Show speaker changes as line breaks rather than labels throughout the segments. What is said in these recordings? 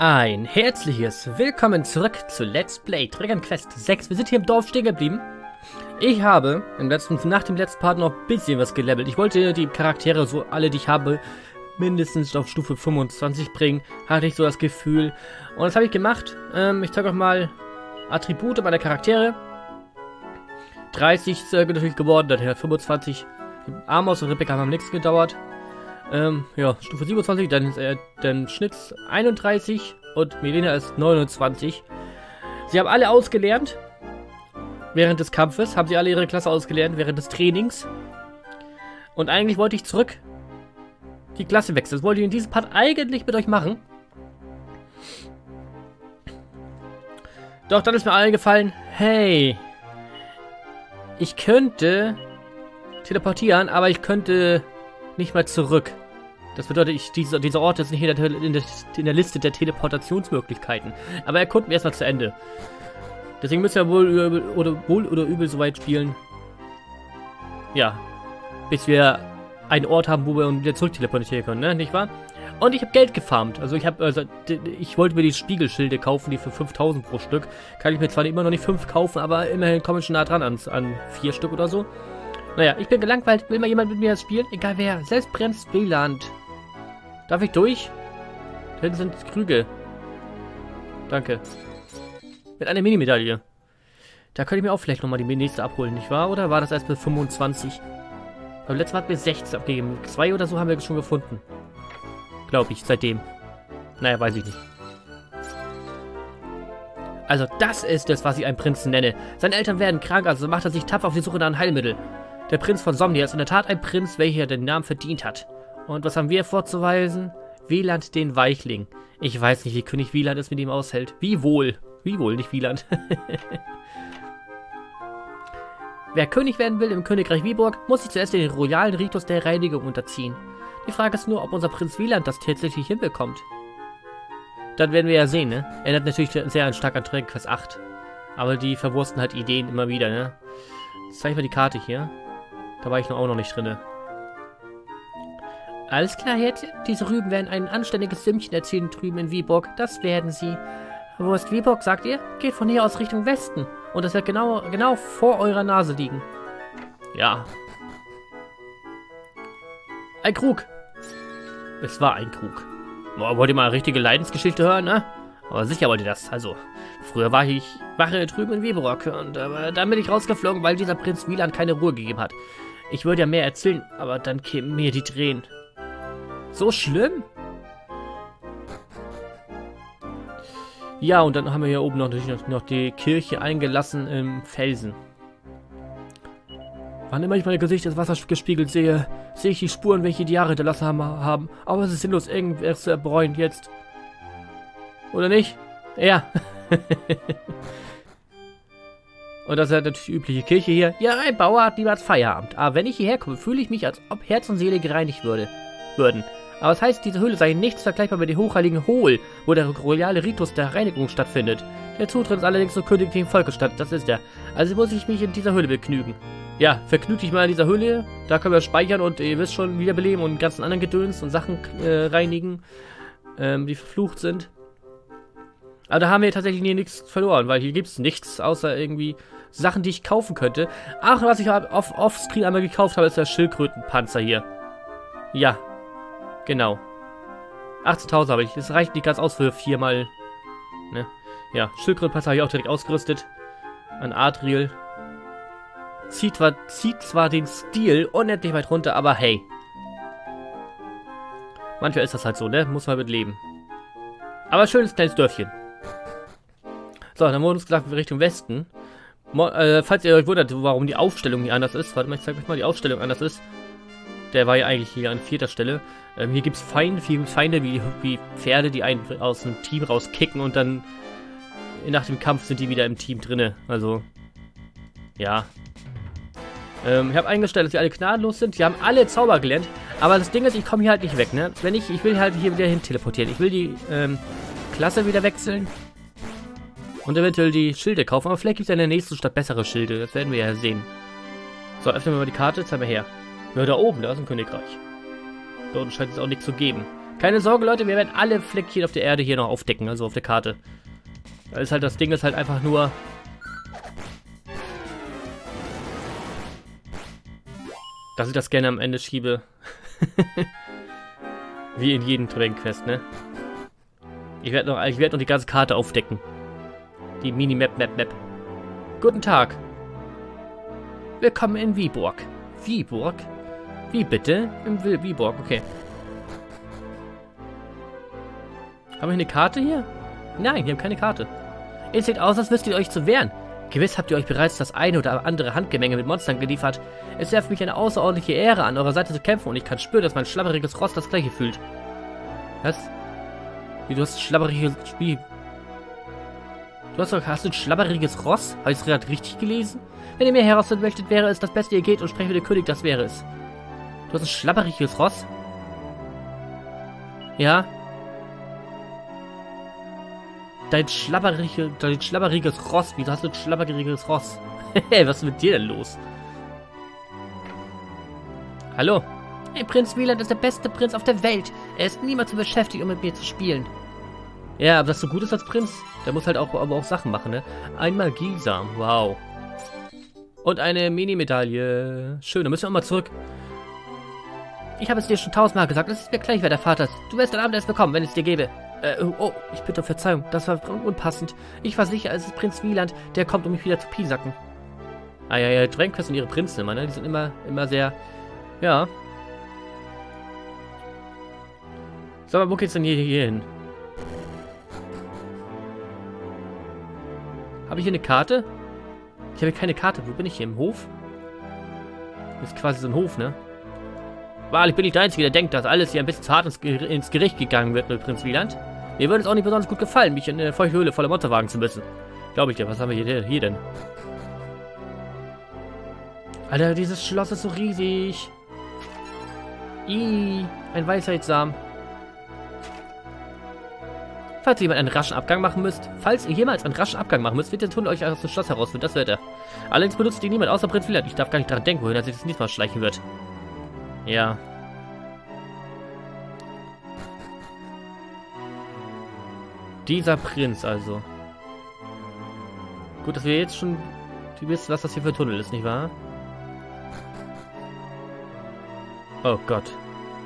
Ein herzliches Willkommen zurück zu Let's Play Dragon Quest 6. Wir sind hier im Dorf stehen geblieben. Ich habe im letzten, nach dem letzten Part noch ein bisschen was gelevelt. Ich wollte die Charaktere, so alle, die ich habe, mindestens auf Stufe 25 bringen. Hatte ich so das Gefühl. Und das habe ich gemacht. Ähm, ich zeige euch mal Attribute meiner Charaktere. 30 ist natürlich geworden, daher 25. Amos und Rebecca haben nichts gedauert. Ähm, ja, Stufe 27, dann, äh, dann Schnitz 31 und Melina ist 29. Sie haben alle ausgelernt. Während des Kampfes haben sie alle ihre Klasse ausgelernt, während des Trainings. Und eigentlich wollte ich zurück die Klasse wechseln. Das wollte ich in diesem Part eigentlich mit euch machen. Doch dann ist mir eingefallen, hey, ich könnte teleportieren, aber ich könnte nicht mal zurück. Das bedeutet, ich, dieser, dieser Ort ist nicht in der, in, der, in der, Liste der Teleportationsmöglichkeiten. Aber erkunden wir erstmal zu Ende. Deswegen müssen wir wohl übel oder, wohl oder übel so weit spielen. Ja. Bis wir einen Ort haben, wo wir uns wieder zurück teleportieren können, ne? Nicht wahr? Und ich habe Geld gefarmt. Also ich habe, also ich wollte mir die Spiegelschilde kaufen, die für 5000 pro Stück. Kann ich mir zwar immer noch nicht 5 kaufen, aber immerhin komme ich schon nah dran an, an 4 Stück oder so. Naja, ich bin gelangweilt. Will mal jemand mit mir das spielen? Egal wer. Selbst Bremst Wieland. Darf ich durch? Da hinten sind Krüge. Danke. Mit einer Mini-Medaille. Da könnte ich mir auch vielleicht nochmal die nächste abholen, nicht wahr? Oder war das erst mit 25? Beim letzten Mal hat mir 16 abgegeben. Zwei oder so haben wir schon gefunden. Glaube ich, seitdem. Naja, weiß ich nicht. Also das ist es, was ich einen Prinzen nenne. Seine Eltern werden krank, also macht er sich tapfer auf die Suche nach einem Heilmittel. Der Prinz von Somnia ist in der Tat ein Prinz, welcher den Namen verdient hat. Und was haben wir vorzuweisen? Wieland den Weichling. Ich weiß nicht, wie König Wieland es mit ihm aushält. Wie wohl. Wie wohl, nicht Wieland. Wer König werden will im Königreich Wieburg, muss sich zuerst den royalen Ritus der Reinigung unterziehen. Die Frage ist nur, ob unser Prinz Wieland das tatsächlich hinbekommt. Dann werden wir ja sehen, ne? Erinnert natürlich sehr stark an Dragon Quest 8. Aber die verwursten halt Ideen immer wieder, ne? Jetzt zeige ich mal die Karte hier. Da war ich noch auch noch nicht drinne. Alles klar, Herd. Diese Rüben werden ein anständiges Sümmchen erzielen drüben in Viborg. Das werden sie. Wo ist Viborg, sagt ihr? Geht von hier aus Richtung Westen. Und das wird genau, genau vor eurer Nase liegen. Ja. Ein Krug. Es war ein Krug. Wollt ihr mal eine richtige Leidensgeschichte hören, ne? Aber sicher wollt ihr das. Also, früher war ich Wache drüben in Weberock und äh, dann bin ich rausgeflogen, weil dieser Prinz Wieland keine Ruhe gegeben hat. Ich würde ja mehr erzählen, aber dann kämen mir die Tränen. So schlimm? Ja, und dann haben wir hier oben noch, noch die Kirche eingelassen im Felsen. Wann immer ich mein Gesicht ins Wasser gespiegelt sehe, sehe ich die Spuren, welche die Jahre hinterlassen haben. Aber es ist sinnlos, irgendwas zu erbräuen jetzt. Oder nicht? Ja. Und das ist ja natürlich die übliche Kirche hier. Ja, ein Bauer hat niemals Feierabend. Aber wenn ich hierher komme, fühle ich mich, als ob Herz und Seele gereinigt würde, würden. Aber es heißt, diese Höhle sei nichts vergleichbar mit dem hochheiligen Hohl, wo der royale Ritus der Reinigung stattfindet. Der Zutritt ist allerdings nur königlichen Volkes statt, das ist er. Also muss ich mich in dieser Höhle begnügen. Ja, vergnügt dich mal in dieser Höhle. Da können wir speichern und ihr wisst schon, wiederbeleben und ganzen anderen Gedöns und Sachen äh, reinigen, ähm, die verflucht sind. Aber da haben wir tatsächlich nie nichts verloren, weil hier gibt es nichts, außer irgendwie Sachen, die ich kaufen könnte. Ach, was ich off offscreen einmal gekauft habe, ist der Schildkrötenpanzer hier. Ja, genau. 18.000 habe ich. Das reicht nicht ganz aus für viermal. Ne? Ja, Schildkrötenpanzer habe ich auch direkt ausgerüstet. Ein Adriel. Zieht zwar, zieht zwar den Stil unendlich weit runter, aber hey. Manchmal ist das halt so, ne? Muss man mit leben. Aber schönes kleines Dörfchen. So, dann wurde uns gesagt, Richtung Westen. Mo äh, falls ihr euch wundert, warum die Aufstellung hier anders ist, warte mal, ich zeige euch mal, die Aufstellung anders ist. Der war ja eigentlich hier an vierter Stelle. Ähm, hier gibt es Feinde, Feinde wie, wie Pferde, die einen aus dem Team rauskicken und dann nach dem Kampf sind die wieder im Team drinne. Also, ja. Ähm, ich habe eingestellt, dass sie alle gnadenlos sind. Sie haben alle Zauber gelernt. Aber das Ding ist, ich komme hier halt nicht weg, ne? Wenn ich, ich will halt hier wieder hin teleportieren. Ich will die ähm, Klasse wieder wechseln. Und eventuell die Schilde kaufen. Aber vielleicht gibt es ja in der nächsten Stadt bessere Schilde. Das werden wir ja sehen. So, öffnen wir mal die Karte. Zeig mal her. Ja, da oben, da ist ein Königreich. Unten scheint es auch nichts zu geben. Keine Sorge, Leute, wir werden alle Fleckchen auf der Erde hier noch aufdecken, also auf der Karte. Da ist halt das Ding ist halt einfach nur... Dass ich das gerne am Ende schiebe. Wie in jedem Dragon Quest, ne? Ich werde noch, werd noch die ganze Karte aufdecken. Die Minimap, Map, Map. Guten Tag. Willkommen in Viborg. Viborg? Wie bitte? Im Viborg, okay. Haben wir eine Karte hier? Nein, wir haben keine Karte. Ihr seht aus, als wüsstet ihr euch zu wehren. Gewiss habt ihr euch bereits das eine oder andere Handgemenge mit Monstern geliefert. Es für mich eine außerordentliche Ehre, an eurer Seite zu kämpfen und ich kann spüren, dass mein schlabberiges Ross das gleiche fühlt. Was? Wie, du hast schlabberiges Spiel. Du hast, hast du ein schlabberiges Ross? Habe ich es gerade richtig gelesen? Wenn ihr mir herausfinden möchtet, wäre es das Beste, ihr geht und sprecht mit dem König, das wäre es. Du hast ein schlabberiges Ross? Ja? Dein schlabberige, dein schlabberiges Ross. Wieso hast du ein schlabberiges Ross? Hey, was ist mit dir denn los? Hallo? Hey, Prinz Wieland ist der beste Prinz auf der Welt. Er ist niemals zu beschäftigt, um mit mir zu spielen. Ja, aber dass du gut ist als Prinz, der muss halt auch, aber auch Sachen machen, ne? Einmal Gisam, wow. Und eine Mini-Medaille. Schön, dann müssen wir auch mal zurück. Ich habe es dir schon tausendmal gesagt, es ist mir gleich, wer der Vater ist. Du wirst ein Abendessen bekommen, wenn es dir gebe. Äh, oh, ich bitte um Verzeihung, das war unpassend. Ich war sicher, es ist Prinz Wieland, der kommt, um mich wieder zu piesacken. Ah ja, ja, Dränkwes sind ihre Prinzen immer, ne? Die sind immer, immer sehr, ja. Sag mal, wo geht's denn hier, hier hin? Habe ich hier eine Karte? Ich habe keine Karte. Wo bin ich hier? Im Hof? Das ist quasi so ein Hof, ne? Wahrlich bin ich der Einzige, der denkt, dass alles hier ein bisschen zu hart ins, Gericht gegangen wird mit Prinz Wieland. Mir würde es auch nicht besonders gut gefallen, mich in eine feuchte Höhle voller Monster wagen zu müssen. Glaube ich dir. Was haben wir hier, hier denn? Alter, dieses Schloss ist so riesig. Ih, ein Weisheitssamen. Falls ihr jemand einen raschen Abgang machen müsst, falls ihr jemals einen raschen Abgang machen müsst, wird der Tunnel euch aus dem Schloss herausführen. Das wird er. Allerdings benutzt ihn niemand außer Prinz Wieland. Ich darf gar nicht daran denken, wohin er sich das nächste Mal schleichen wird. Ja. Dieser Prinz also. Gut, dass wir jetzt schon... Du wisst, was das hier für ein Tunnel ist, nicht wahr? Oh Gott.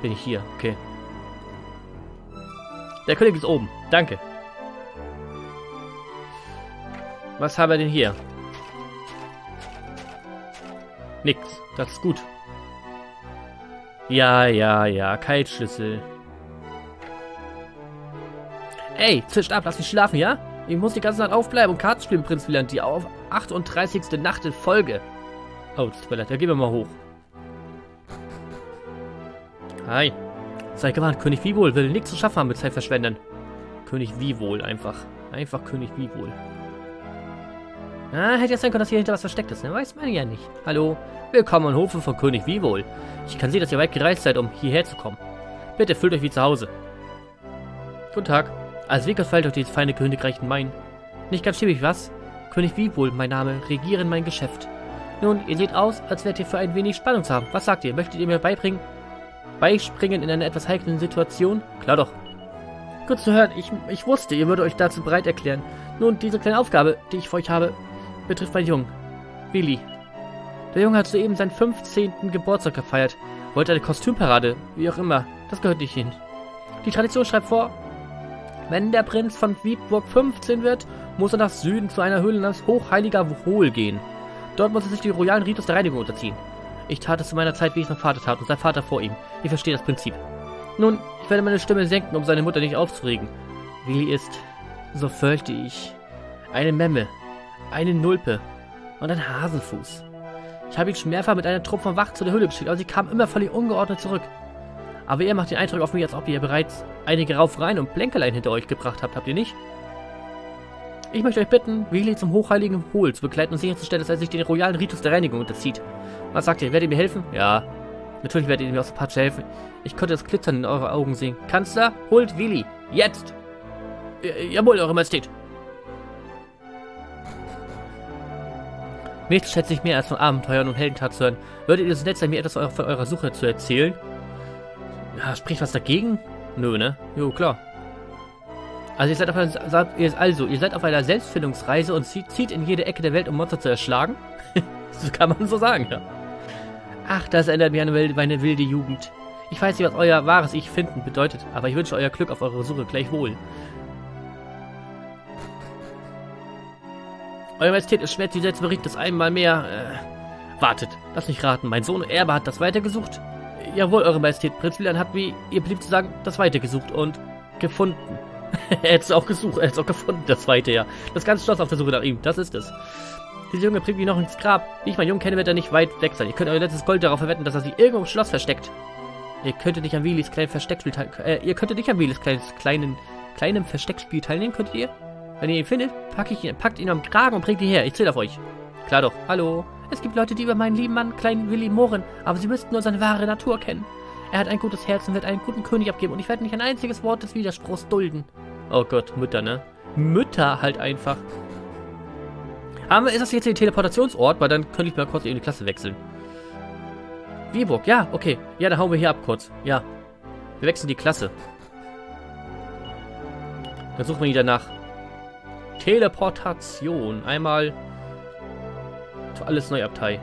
Bin ich hier. Okay. Der König ist oben. Danke. Was haben wir denn hier? Nix. Das ist gut. Ja, ja, ja. Kaltschlüssel. Ey, zischt ab, lass mich schlafen, ja? Ich muss die ganze Nacht aufbleiben und Karten spielen, Prinz Wieland. Die auf 38. Nacht in Folge. Oh, das tut mir leid. Gehen wir mal hoch. Hi. Sei gewarnt, König Vivol will nichts zu schaffen haben mit Zeit verschwenden. König Vivol einfach. Einfach König Vivol. Ah, hätte ja sein können, dass hier hinter was versteckt ist, ne? Weiß man ja nicht. Hallo, willkommen am Hofe von König Vivol. Ich kann sehen, dass ihr weit gereist seid, um hierher zu kommen. Bitte fühlt euch wie zu Hause. Guten Tag. Als Weg fällt euch dieses feine Königreich in Main. Nicht ganz stimmig, was? König Vivol, mein Name, regieren mein Geschäft. Nun, ihr seht aus, als wärt ihr für ein wenig Spannung zu haben. Was sagt ihr? Möchtet ihr mir beibringen? Beispringen in einer etwas heiklen Situation? Klar doch. Gut zu hören, ich, ich wusste, ihr würdet euch dazu bereit erklären. Nun, diese kleine Aufgabe, die ich für euch habe, betrifft meinen Jungen. Willi. Der Junge hat soeben seinen 15. Geburtstag gefeiert. Wollte eine Kostümparade, wie auch immer. Das gehört nicht hin. Die Tradition schreibt vor, wenn der Prinz von Wiedburg 15 wird, muss er nach Süden zu einer Höhle namens Hochheiliger Wohl gehen. Dort muss er sich die royalen Ritus der Reinigung unterziehen. Ich tat es zu meiner Zeit, wie ich mein Vater tat und sein Vater vor ihm. Ich verstehe das Prinzip. Nun, ich werde meine Stimme senken, um seine Mutter nicht aufzuregen. Willi ist, so fürchte ich, eine Memme, eine Nulpe und ein Hasenfuß. Ich habe ihn schon mehrfach mit einer Truppe von Wacht zu der Höhle geschickt, aber sie kam immer völlig ungeordnet zurück. Aber ihr macht den Eindruck auf mich, als ob ihr bereits einige Raufereien und Blänkeleien hinter euch gebracht habt, habt ihr nicht? Ich möchte euch bitten, Willi zum hochheiligen Hohl zu begleiten und sicherzustellen, dass er sich den royalen Ritus der Reinigung unterzieht. Was sagt ihr? Werdet ihr mir helfen? Ja. Natürlich werdet ihr mir aus der Patsche helfen. Ich konnte das Glitzern in euren Augen sehen. Kanzler, holt Willi. Jetzt! jawohl, Eure Majestät. Nichts schätze ich mehr als von Abenteuern und Heldentat zu hören. Würdet ihr so nett sein, mir etwas von eurer Suche zu erzählen? Ja, spricht was dagegen? Nö, ne? Jo, klar. Also ihr seid auf einer, also, ihr seid auf einer Selbstfindungsreise und zieht, in jede Ecke der Welt, um Monster zu erschlagen? das kann man so sagen, ja. Ach, das erinnert mich an meine wilde Jugend. Ich weiß nicht, was euer wahres Ich finden bedeutet, aber ich wünsche euer Glück auf eure Suche gleichwohl. Euer Majestät, es schwert die selbst berichtet, dass einmal mehr... Äh, wartet, lass mich raten, mein Sohn Erbe hat das weitergesucht? Jawohl, Eure Majestät, Prinz Wieland hat, wie ihr beliebt zu sagen, das weitergesucht und gefunden. er hätte es auch gesucht, er hätte es auch gefunden, das zweite, ja. Das ganze Schloss auf der Suche nach ihm, das ist es. Dieser Junge bringt mich noch ins Grab. Wie ich meinen Jungen kenne, wird er nicht weit weg sein. Ihr könnt euer letztes Gold darauf verwenden, dass er sich irgendwo im Schloss versteckt. Ihr könntet nicht an Willis kleinen Versteckspiel teilnehmen. Äh, ihr könntet nicht an Willis kleines, kleinen, kleinem Versteckspiel teilnehmen, könntet ihr? Wenn ihr ihn findet, pack ihn, packt ihn am Kragen und bringt ihn her. Ich zähle auf euch. Klar doch. Hallo. Es gibt Leute, die über meinen lieben Mann, kleinen Willi, murren, aber sie müssten nur seine wahre Natur kennen. Er hat ein gutes Herz und wird einen guten König abgeben und ich werde nicht ein einziges Wort des Widerspruchs dulden. Oh Gott, Mütter, ne? Mütter halt einfach. Aber ist das jetzt der Teleportationsort? Weil dann könnte ich mal kurz in die Klasse wechseln. Wieburg, ja, okay. Ja, dann hauen wir hier ab kurz. Ja. Wir wechseln die Klasse. Dann suchen wir wieder nach Teleportation. Einmal alles Neuabtei.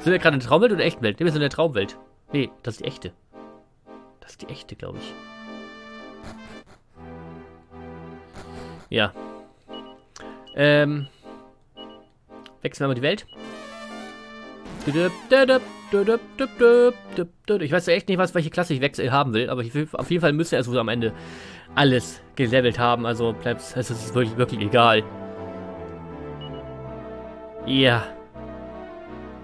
Sind wir gerade in der Traumwelt oder echten Welt? Ne, wir sind in der Traumwelt. Nee, das ist die echte. Das ist die echte, glaube ich. Ja. Ähm. Wechseln wir mal die Welt. Ich weiß echt nicht, was, welche Klasse ich wechsel haben will, aber ich will, auf jeden Fall müsste er so am Ende alles gelevelt haben, also bleibt es ist wirklich, wirklich egal. Ja.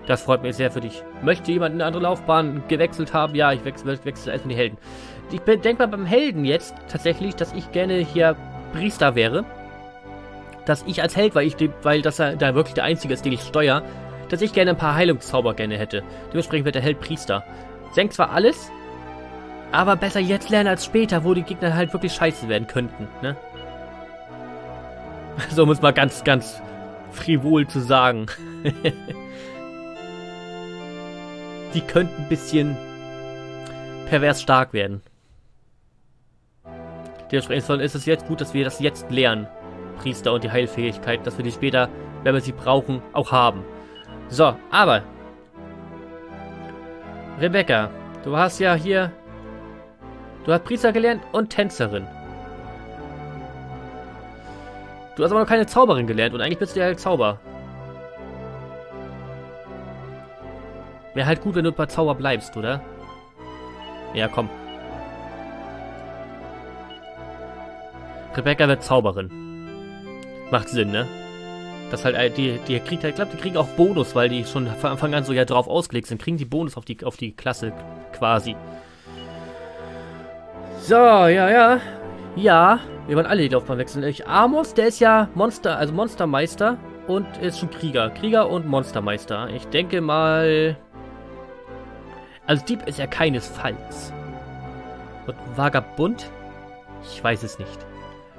Das freut mich sehr für dich. Möchte jemand eine andere Laufbahn gewechselt haben? Ja, ich wechsle, wechsle erstmal die Helden. Ich denke mal beim Helden jetzt tatsächlich, dass ich gerne hier Priester wäre. Dass ich als Held, weil ich weil das da wirklich der einzige ist, den ich steuere, dass ich gerne ein paar Heilungszauber gerne hätte. Dementsprechend wird der Held Priester. Senkt zwar alles, aber besser jetzt lernen als später, wo die Gegner halt wirklich scheiße werden könnten, ne? So muss man ganz, ganz frivol zu sagen. die könnten ein bisschen pervers stark werden. Dementsprechend ist es jetzt gut, dass wir das jetzt lernen. Priester und die Heilfähigkeit, dass wir die später, wenn wir sie brauchen, auch haben. So, aber. Rebecca, du hast ja hier. Du hast Priester gelernt und Tänzerin. Du hast aber noch keine Zauberin gelernt und eigentlich bist du ja halt Zauber. Wäre halt gut, wenn du bei Zauber bleibst, oder? Ja, komm. Rebecca wird Zauberin. Macht Sinn, ne? Das halt, äh, die, die kriegt halt, glaube, die kriegen auch Bonus, weil die schon von Anfang an so ja drauf ausgelegt sind. Kriegen die Bonus auf die, auf die Klasse quasi. So, ja, ja. Ja, wir wollen alle die Laufbahn wechseln. Ich, Amos, der ist ja Monster, also Monstermeister und ist schon Krieger. Krieger und Monstermeister. Ich denke mal... Also Dieb ist er keinesfalls. Und Vagabund? Ich weiß es nicht.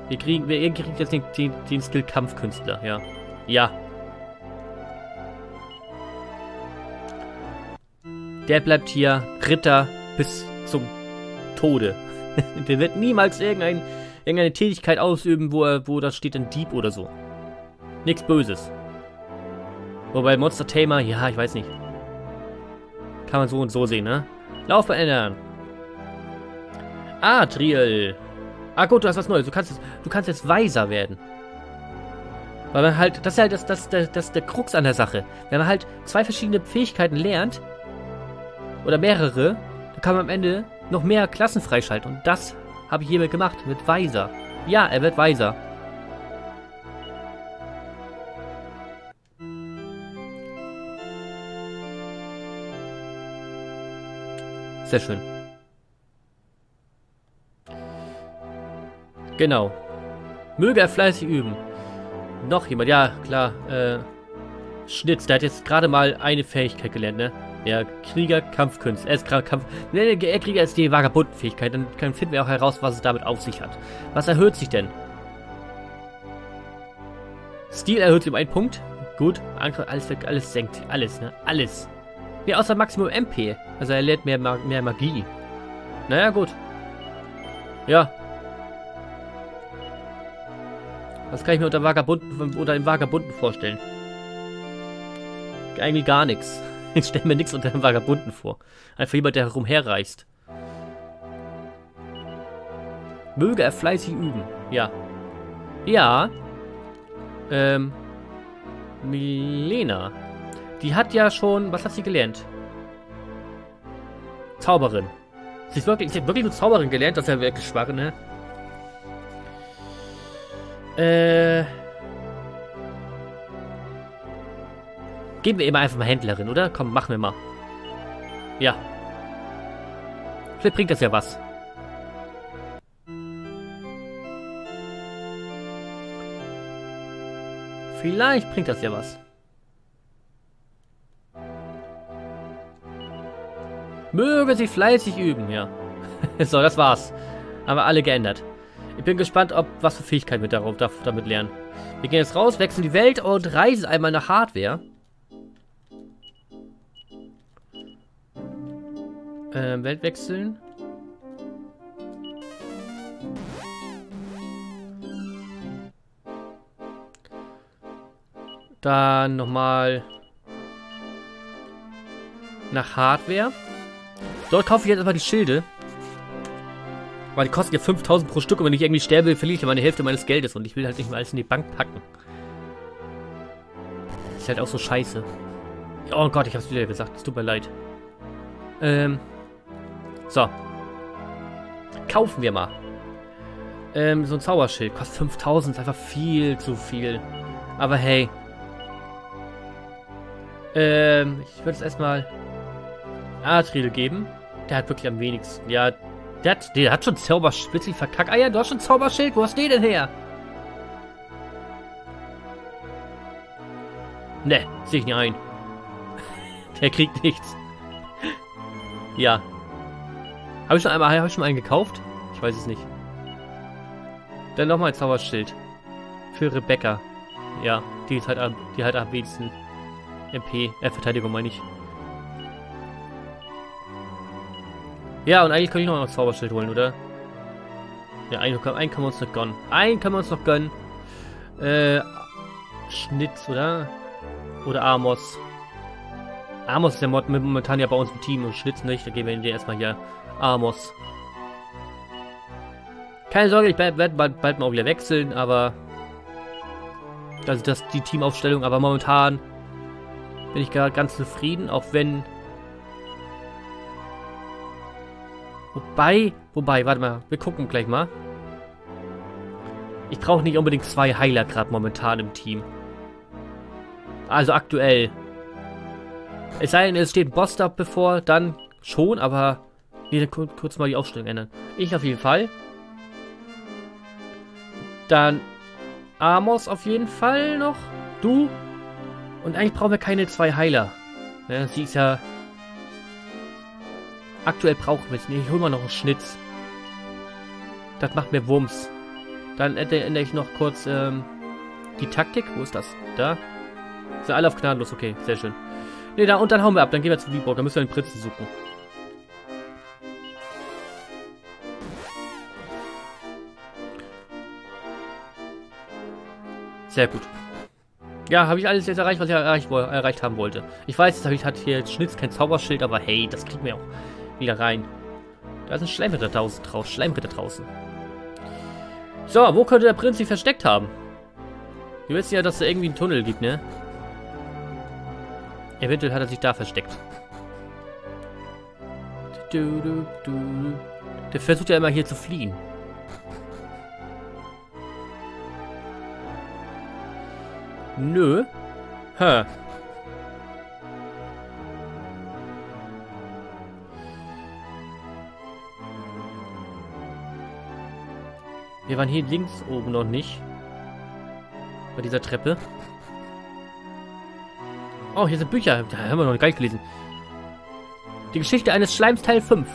Wir kriegen, wir kriegen jetzt den, den, den Skill Kampfkünstler, ja. Ja. Der bleibt hier Ritter bis zum Tode. Der wird niemals irgendein, irgendeine Tätigkeit ausüben, wo, er, wo das steht ein Dieb oder so. Nichts Böses. Wobei Monster Tamer, ja, ich weiß nicht. Kann man so und so sehen, ne? Lauf verändern. Ah, Triel. Ah gut, du hast was Neues. Du kannst, du kannst jetzt weiser werden. Weil man halt, das ist halt das, das, das, das der Krux an der Sache. Wenn man halt zwei verschiedene Fähigkeiten lernt, oder mehrere, dann kann man am Ende noch mehr Klassen freischalten. Und das habe ich hiermit gemacht, mit weiser. Ja, er wird weiser. Sehr schön. Genau. Möge er fleißig üben. Noch jemand, ja, klar. Äh, Schnitz, der hat jetzt gerade mal eine Fähigkeit gelernt, ne? Ja, Krieger, Kampfkünstler. Er ist gerade Kampf. Ne, er Krieger ist die Vagabundenfähigkeit. Dann, finden wir auch heraus, was es damit auf sich hat. Was erhöht sich denn? Stil erhöht sich um einen Punkt. Gut. Alles, alles senkt. Alles, ne? Alles. Nee, außer Maximum MP. Also er lädt mehr, mehr Magie. Naja, gut. Ja. Was kann ich mir unter Vagabunden oder im Vagabunden vorstellen? Eigentlich gar nichts. Ich stelle mir nichts unter einem Vagabunden vor. Einfach jemand, der herumherreist. Möge er fleißig üben. Ja. Ja. Ähm. Milena. Die hat ja schon... Was hat sie gelernt? Zauberin. Sie ist wirklich, sie hat wirklich nur Zauberin gelernt. Das ist ja wirklich schwach, ne? Äh... Geben wir eben einfach mal Händlerin, oder? Komm, machen wir mal. Ja. Vielleicht bringt das ja was. Vielleicht bringt das ja was. Möge sie fleißig üben, ja. so, das war's. Haben wir alle geändert. Ich bin gespannt, ob was für Fähigkeiten wir darauf, damit lernen. Wir gehen jetzt raus, wechseln die Welt und reisen einmal nach Hardware. Ähm, Welt wechseln. Dann nochmal nach Hardware. Dort kaufe ich jetzt einfach die Schilde. Weil die kosten ja 5000 pro Stück und wenn ich irgendwie sterbe, verliere ich meine Hälfte meines Geldes und ich will halt nicht mal alles in die Bank packen. Ist halt auch so scheiße. Oh Gott, ich hab's wieder gesagt. Es tut mir leid. Ähm, so. Kaufen wir mal. Ähm, so ein Zauberschild. Kostet 5000. Ist einfach viel zu viel. Aber hey. Ähm, ich würde es erstmal Adriel geben. Der hat wirklich am wenigsten. Ja, der hat, der hat schon Zauberschild verkackt. Ah ja, du hast schon Zauberschild. Wo hast du den denn her? Ne, sehe ich nicht ein. der kriegt nichts. ja, habe ich schon einmal, ich schon einen gekauft? Ich weiß es nicht. Dann nochmal ein Zauberschild. Für Rebecca. Ja, die ist halt am, die halt am wenigsten MP, äh, Verteidigung meine ich. Ja, und eigentlich könnte ich noch ein Zauberschild holen, oder? Ja, einen, einen können wir uns noch gönnen. Einen können wir uns noch gönnen. Äh, Schnitz, oder? Oder Amos. Amos ist Mod momentan ja bei uns im Team und Schnitz nicht. Da gehen wir den erstmal hier Amos. Keine Sorge, ich werde bald, bald, mal auch wieder wechseln, aber... Also das die Teamaufstellung, aber momentan bin ich gerade ganz zufrieden, auch wenn... Wobei, wobei, warte mal, wir gucken gleich mal. Ich brauche nicht unbedingt zwei Heiler gerade momentan im Team. Also aktuell. Es sei denn, es steht ein Boss da bevor, dann schon, aber Nee, dann kurz mal die Aufstellung ändern. Ich auf jeden Fall. Dann Amos auf jeden Fall noch. Du. Und eigentlich brauchen wir keine zwei Heiler. Ja, sie ist ja... Aktuell brauchen wir es nicht. Ich hole mal noch einen Schnitz. Das macht mir Wumms. Dann ändere ich noch kurz ähm, die Taktik. Wo ist das? Da. Sind alle auf gnadenlos. Okay, sehr schön. Ne, da, und dann hauen wir ab. Dann gehen wir zu Viborg. Dann müssen wir den Prinzen suchen. Sehr gut. Ja, habe ich alles jetzt erreicht, was ich erreicht, erreicht haben wollte. Ich weiß, jetzt habe ich hat hier jetzt Schnitz kein Zauberschild, aber hey, das kriegen wir auch wieder rein. Da ist ein Schleimritter draußen. Schleimritter draußen. So, wo könnte der Prinz sich versteckt haben? Wir wissen ja, dass es irgendwie einen Tunnel gibt, ne? Eventuell hat er sich da versteckt. Der versucht ja immer hier zu fliehen. Nö. Hä. Wir waren hier links oben noch nicht. Bei dieser Treppe. Oh, hier sind Bücher. Da haben wir noch gar nicht gelesen. Die Geschichte eines Schleims Teil 5.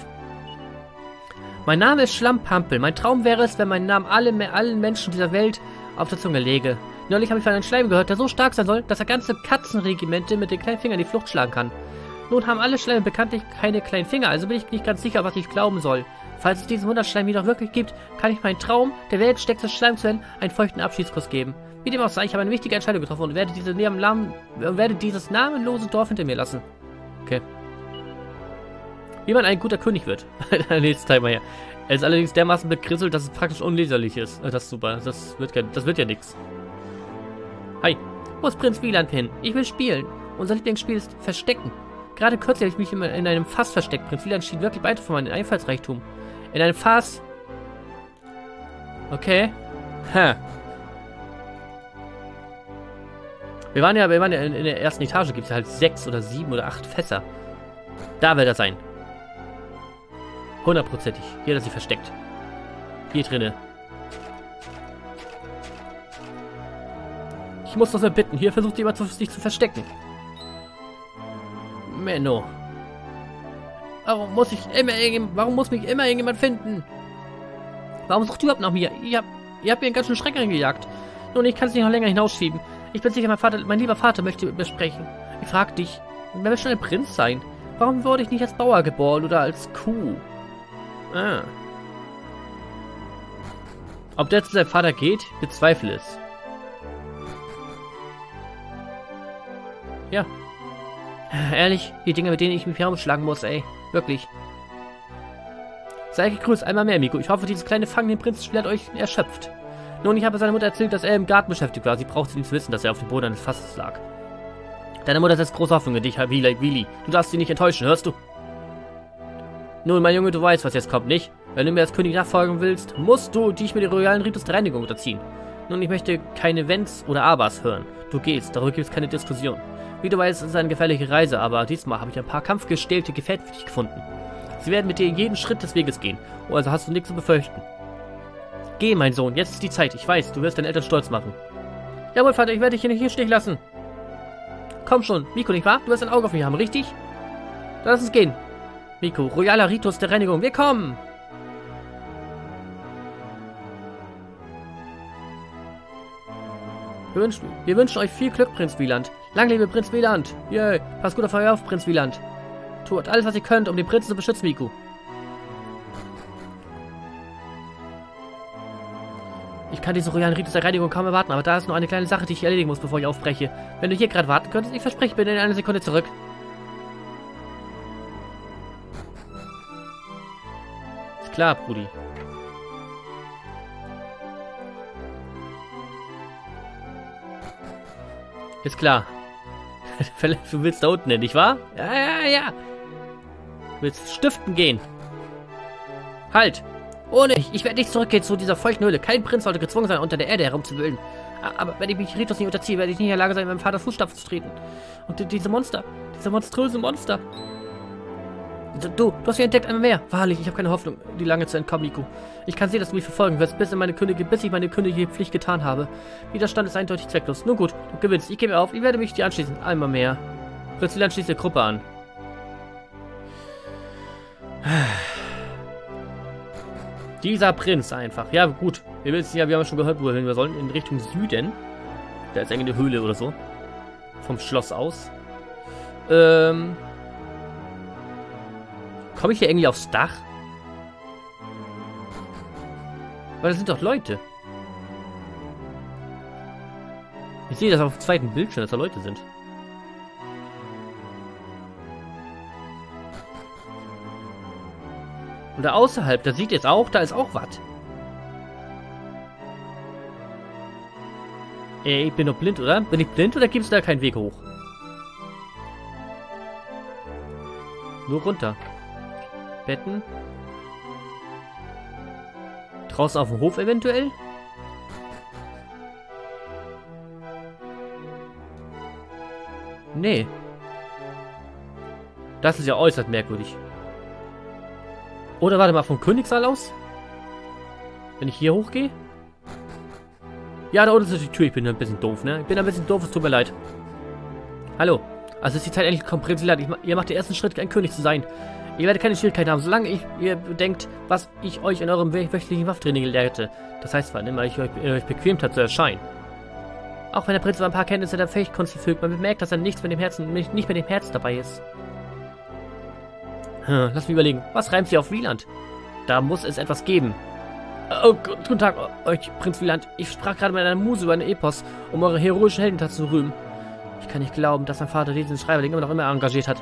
Mein Name ist Schlammpampel. Mein Traum wäre es, wenn mein Name alle, allen Menschen dieser Welt auf der Zunge lege. Neulich habe ich von einem Schleim gehört, der so stark sein soll, dass er ganze Katzenregimente mit den kleinen Fingern in die Flucht schlagen kann. Nun haben alle Schleime bekanntlich keine kleinen Finger, also bin ich nicht ganz sicher, was ich glauben soll. Falls es diesen Wunderschleim jedoch wirklich gibt, kann ich meinen Traum, der weltstärkste Schleim zu werden, einen feuchten Abschiedskuss geben. Wie dem auch sei, ich habe eine wichtige Entscheidung getroffen und werde, diese Namen, werde dieses namenlose Dorf hinter mir lassen. Okay. Wie man ein guter König wird. Nächstes Teil mal her. Er ist allerdings dermaßen bekrisselt, dass es praktisch unleserlich ist. Das ist super. Das wird, das wird ja nichts. Hi. Wo ist Prinz Wieland hin? Ich will spielen. Unser Lieblingsspiel ist Verstecken. Gerade kürzlich habe ich mich in einem Fass versteckt. Prinz Wieland schien wirklich weit von meinem Einfallsreichtum. In einem Fass. Okay. Ha. Wir waren ja, wir waren ja in, in der ersten Etage, gibt es halt sechs oder sieben oder acht Fässer. Da wird er sein. Hundertprozentig. Hier hat sie versteckt. Hier drinne. Ich muss das bitten. Hier versucht jemand sich zu verstecken. Menno. Warum muss ich immer irgendjemand, warum muss mich immer irgendjemand finden? Warum sucht ihr überhaupt nach mir? Ihr habt, ihr habt mir einen ganzen Schreck reingejagt. Nun, ich kann es nicht noch länger hinausschieben. Ich bin sicher, mein Vater, mein lieber Vater möchte mit mir sprechen. Ich frag dich, wer will schon ein Prinz sein? Warum wurde ich nicht als Bauer geboren oder als Kuh? Ah. Ob der zu seinem Vater geht, bezweifle es. Ja. Ehrlich, die Dinge, mit denen ich mich herumschlagen muss, ey. Wirklich. Sei gegrüßt, einmal mehr, Miko. Ich hoffe, dieses kleine Fangen den Prinzenspiel hat euch erschöpft. Nun, ich habe seiner Mutter erzählt, dass er im Garten beschäftigt war. Sie braucht nicht zu wissen, dass er auf dem Boden eines Fasses lag. Deine Mutter setzt große Hoffnung in dich, Willi. Willi. Du darfst sie nicht enttäuschen, hörst du? Nun, mein Junge, du weißt, was jetzt kommt, nicht? Wenn du mir als König nachfolgen willst, musst du dich mit dem royalen Ritus der Reinigung unterziehen. Nun, ich möchte keine Wenns oder Abers hören. Du gehst, darüber gibt es keine Diskussion. Wie du weißt, ist es eine gefährliche Reise, aber diesmal habe ich ein paar kampfgestählte Gefährte für dich gefunden. Sie werden mit dir jeden Schritt des Weges gehen, also hast du nichts zu befürchten. Geh, mein Sohn, jetzt ist die Zeit. Ich weiß, du wirst deine Eltern stolz machen. Jawohl, Vater, ich werde dich hier nicht hier stehen lassen. Komm schon, Miko, nicht wahr? Du wirst ein Auge auf mich haben, richtig? Dann lass uns gehen. Miko, royaler Ritus der Reinigung, wir kommen! Wir wünschen, wir wünschen euch viel Glück, Prinz Wieland. Lang lebe Prinz Wieland! Yay! Pass gut auf euch auf, Prinz Wieland. Tut alles, was ihr könnt, um den Prinzen zu beschützen, Miku. Ich kann diese royalen Ritus der Reinigung kaum erwarten, aber da ist nur eine kleine Sache, die ich erledigen muss, bevor ich aufbreche. Wenn du hier gerade warten könntest, ich verspreche, ich bin in einer Sekunde zurück. Ist klar, Brudi. Ist klar. du willst da unten hin, nicht wahr? Ja, ja, ja. Du willst stiften gehen. Halt! Ohne ich, ich werde nicht zurückgehen zu dieser feuchten Höhle. Kein Prinz sollte gezwungen sein, unter der Erde herumzuwühlen. Aber wenn ich mich Ritus nicht unterziehe, werde ich nicht in der Lage sein, meinem Vater Fußstapfen zu treten. Und die, diese Monster, diese monströsen Monster. Du, du hast mich entdeckt einmal mehr. Wahrlich, ich habe keine Hoffnung, die lange zu entkommen, Miku. Ich kann sehen, dass du mich verfolgen wirst, bis, in meine Könige, bis ich meine königliche Pflicht getan habe. Widerstand ist eindeutig zwecklos. Nun gut, du gewinnst. Ich gebe auf. Ich werde mich dir anschließen. Einmal mehr. Plötzlich schließt die Gruppe an. Dieser Prinz einfach. Ja, gut. Wir wissen ja, wir haben schon gehört, wohin wir sollen. In Richtung Süden. Da ist eine Höhle oder so. Vom Schloss aus. Ähm. Komme ich hier irgendwie aufs Dach? Weil das sind doch Leute. Ich sehe das auf dem zweiten Bildschirm, dass da Leute sind. Und da außerhalb, da sieht jetzt auch, da ist auch was. Ey, ich bin doch blind, oder? Bin ich blind oder gibt es da keinen Weg hoch? Nur runter. Betten. Draußen auf dem Hof eventuell? Nee. Das ist ja äußerst merkwürdig. Oder warte mal, vom Königssaal aus? Wenn ich hier hochgehe? Ja, da unten ist die Tür. Ich bin ein bisschen doof, ne? Ich bin ein bisschen doof, es tut mir leid. Hallo. Also ist die Zeit endlich gekommen, Prinz Ihr macht den ersten Schritt, ein König zu sein. Ihr werdet keine Schwierigkeiten haben, solange ich, ihr bedenkt, was ich euch in eurem wöchentlichen Waffentraining lehrte. Das heißt, wann immer ich euch, euch bequemt hat zu erscheinen. Auch wenn der Prinz über ein paar Kenntnisse der Fechtkunst verfügt, man bemerkt, dass er nichts mit dem Herzen, nicht mit dem Herz dabei ist. Hm, lass mich überlegen. Was reimt sie auf Wieland? Da muss es etwas geben. Oh, guten Tag, euch, Prinz Wieland. Ich sprach gerade mit einer Muse über eine Epos, um eure heroischen Heldentat zu rühmen. Ich kann nicht glauben, dass mein Vater diesen Schreiberling immer noch immer engagiert hat.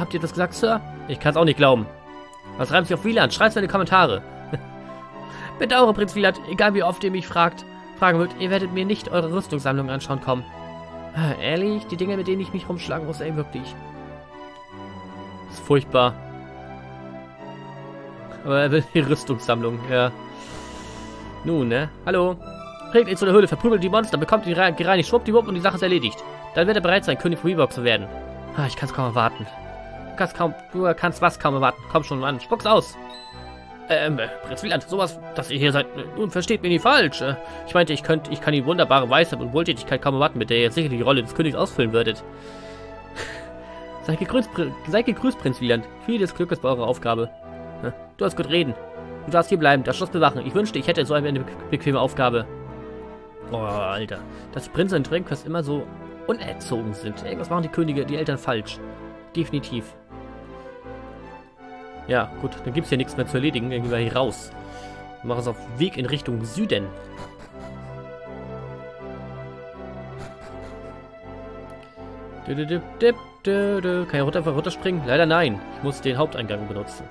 Habt ihr das gesagt, Sir? Ich kann es auch nicht glauben. Was reimt sich auf Wieland? Schreibt es in die Kommentare. Bedauere, Prinz Wieland, egal wie oft ihr mich fragt, fragen wollt, ihr werdet mir nicht eure Rüstungssammlung anschauen kommen. Ehrlich, die Dinge, mit denen ich mich rumschlagen muss, ey, wirklich. Das ist furchtbar. Aber er will die Rüstungssammlung, ja. Nun, ne? Hallo? Bringt ihn zu der Höhle, verprügelt die Monster, bekommt ihn gereinigt, schwuppdiwupp und die Sache ist erledigt. Dann wird er bereit sein, König Reebok zu werden. Ah, ich kann es kaum erwarten. Kannst kaum, du kannst was kaum erwarten. Komm schon, Mann, spuck's aus. Ähm, Prinz Wieland, sowas, dass ihr hier seid, nun versteht mich nicht falsch. Äh, ich meinte, ich könnte, ich kann die wunderbare Weisheit und Wohltätigkeit kaum erwarten, mit der ihr sicherlich die Rolle des Königs ausfüllen würdet. seid gegrüßt, seid gegrüßt, Prinz Wieland. Vieles Glückes bei eurer Aufgabe. Du hast gut reden. Du darfst hier bleiben, das Schloss bewachen. Ich wünschte, ich hätte so eine bequeme Aufgabe. Oh, Alter. Dass Prinzen in Dreamquest immer so unerzogen sind. Irgendwas machen die Könige, die Eltern falsch. Definitiv. Ja, gut, dann gibt es hier nichts mehr zu erledigen. Dann gehen wir hier raus. Wir machen es auf Weg in Richtung Süden. Kann ich runter, einfach runterspringen? Leider nein. Ich muss den Haupteingang benutzen.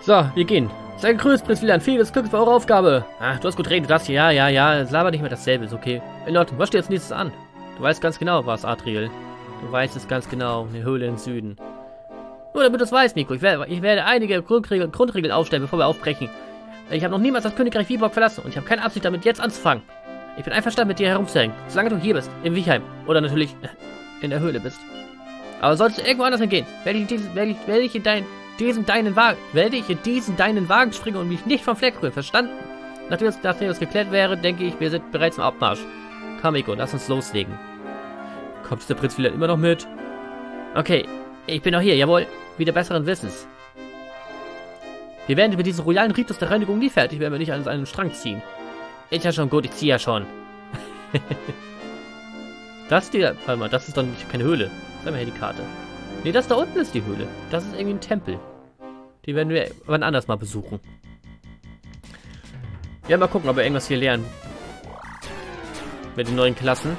So, wir gehen. Sei gegrüßt, Prinz Wieland. Vieles Glück für eure Aufgabe. Ach, du hast gut reden, du darfst hier. Ja, ja, ja. Es labert nicht mehr dasselbe, ist okay. In Ordnung, was steht jetzt nächstes an? Du weißt ganz genau, was, Adriel. Du weißt es ganz genau. Eine Höhle im Süden. Nur damit du es weißt, Nico. Ich werde, ich werde einige Grundregeln, Grundregeln aufstellen, bevor wir aufbrechen. Ich habe noch niemals das Königreich Viborg verlassen und ich habe keine Absicht damit, jetzt anzufangen. Ich bin einverstanden, mit dir herumzuhängen, solange du hier bist, in Wichheim. Oder natürlich in der Höhle bist. Aber solltest du irgendwo anders hingehen, werde ich, dieses, werde ich, werde ich in dein, diesen deinen Wagen, werde ich in diesen deinen Wagen springen und mich nicht vom Fleck rühren, verstanden? Nachdem das, nachdem das geklärt wäre, denke ich, wir sind bereits im Abmarsch. Komm, Iko, lass uns loslegen. Kommt der Prinz vielleicht immer noch mit? Okay, ich bin noch hier, jawohl. Wieder besseren Wissens. Wir werden über diesen royalen Ritus der Reinigung nie fertig, wenn wir nicht an einem Strang ziehen. Ist ja schon gut, ich ziehe ja schon. das hier, warte mal, das ist doch nicht keine Höhle. Sag mal hier die Karte. Ne, das da unten ist die Höhle. Das ist irgendwie ein Tempel. Die werden wir wann anders mal besuchen. Ja, mal gucken, ob wir irgendwas hier lernen. Mit den neuen Klassen.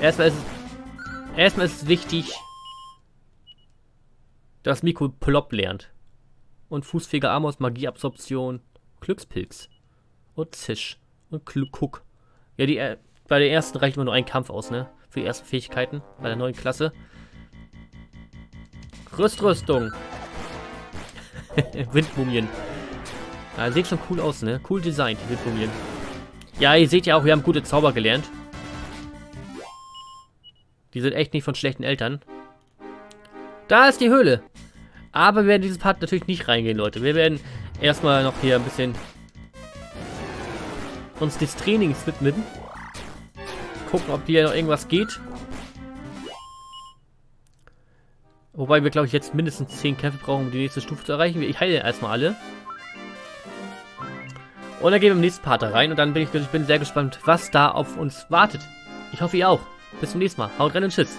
Erstmal ist es, erstmal ist es wichtig, dass Miko Plop lernt. Und fußfähiger Amos, Magieabsorption, Glückspilz. Und Zisch. Und Kuck. Ja, die, äh, bei der ersten reicht immer nur ein Kampf aus, ne? Für die ersten Fähigkeiten. Bei der neuen Klasse. Rüstrüstung. Windmumien. Ja, sieht schon cool aus, ne? Cool designt, die Windmumien. Ja, ihr seht ja auch, wir haben gute Zauber gelernt. Die sind echt nicht von schlechten Eltern. Da ist die Höhle. Aber wir werden dieses Part natürlich nicht reingehen, Leute. Wir werden erstmal noch hier ein bisschen uns des Trainings widmen. Gucken, ob hier noch irgendwas geht. Wobei wir, glaube ich, jetzt mindestens 10 Kämpfe brauchen, um die nächste Stufe zu erreichen. Ich heile erstmal alle. Und dann gehen wir im nächsten Part rein und dann bin ich, ich bin sehr gespannt, was da auf uns wartet. Ich hoffe, ihr auch. Bis zum nächsten Mal. Haut rein und tschüss.